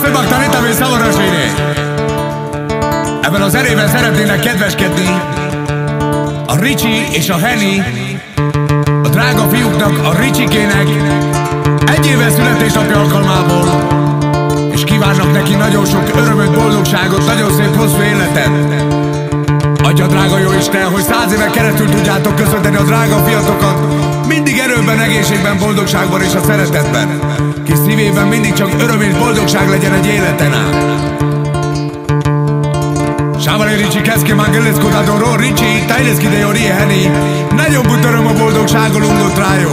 Szasztőbak tanítam és Szavarasvényé! Ebben az erében szeretnének kedveskedni a Ricsi és a Henny, a drága fiúknak, a Ricsikének egy éve születésnapja alkalmából, és kívánnak neki nagyon sok örömöt, boldogságot, nagyon szép hosszú életet. Adja drága jó Isten, hogy száz éve keresztül tudjátok köszönteni a drága fiatokat, mindig erőben, egészségben, boldogságban és a szeretetben. Kis szívében mindig csak öröm és boldogság legyen egy életen át. Sávare Ricsi, Keszke, Mangelecko, Dadoro, Ricsi, Tajleszki, de Jori, Heni. Nagyon butorom a boldogság, lungott rájó.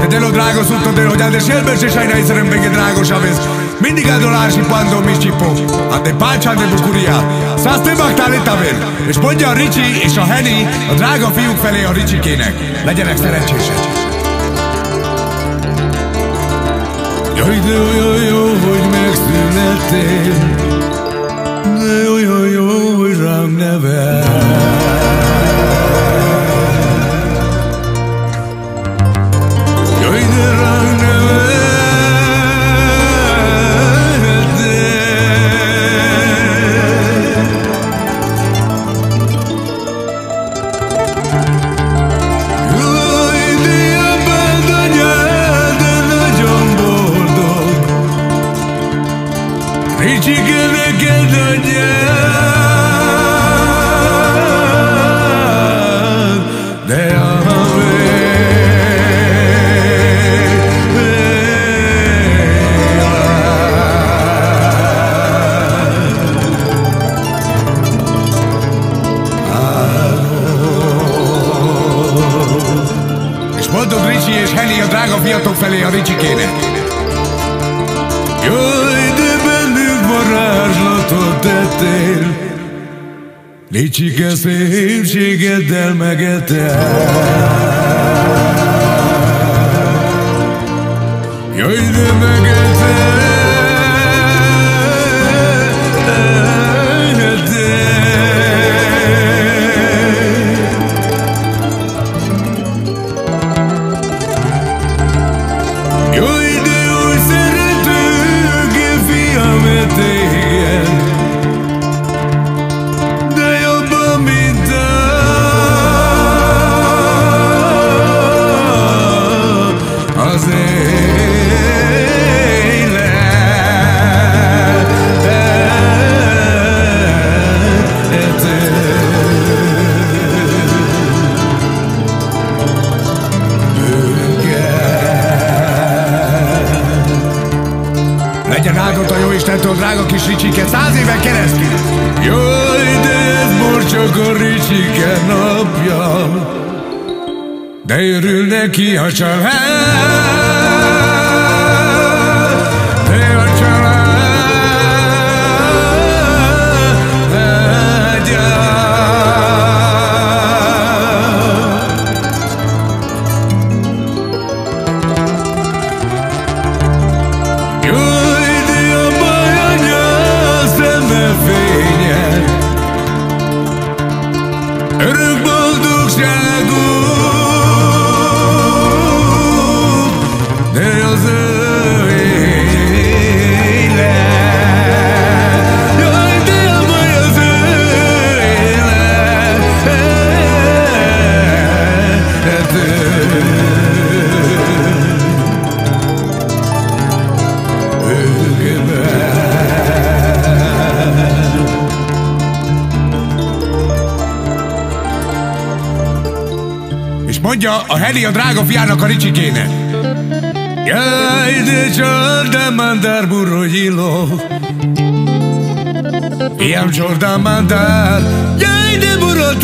De delo drágo szutto, de hogy de sjelbe se sajna iszerem bege drágo savez. Mindig eldolási pandó, mi csipo. A de pácsán de bukuria. Szászté baktál tavel. És mondja a Ricsi és a Heni a drága fiúk felé a Ricsikének. Legyenek szerencsések. Jaj, de olyan jó, hogy megszülettél De olyan jó, hogy rám nevel Jaj, de rám neveltél fiatok felé a Ricsikének. Jaj, de bennük varázslatot tettél Ricsike szépségeddel megetel Jaj, de megetel Legyen áldott a jó Istentől, drága kis Ricsike, száz éven keresztül. Ez most csak a Ricsike napja De örül neki a család mondja a Heni a drága fiának a Ricsikének. Jaj, de Jordan mandar burro gyiló Fiam Jordan mandar Jaj, de burro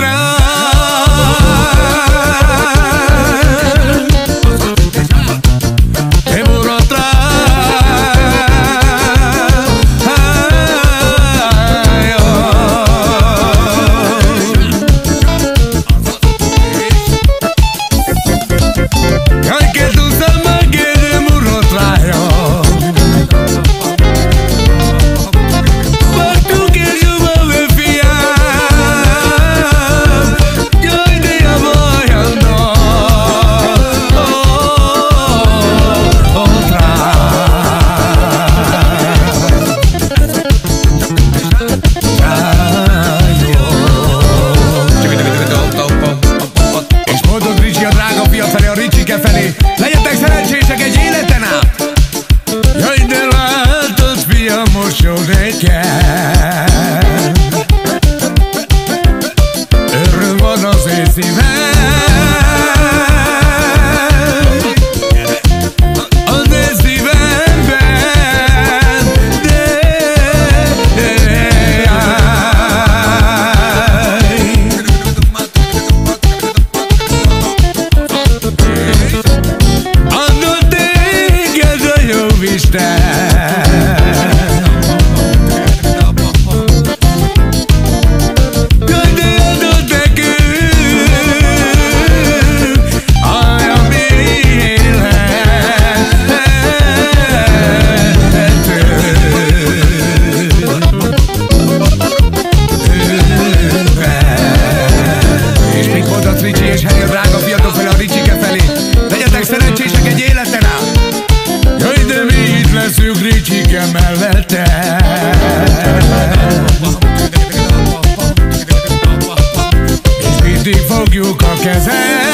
kezed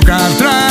nunca atrás.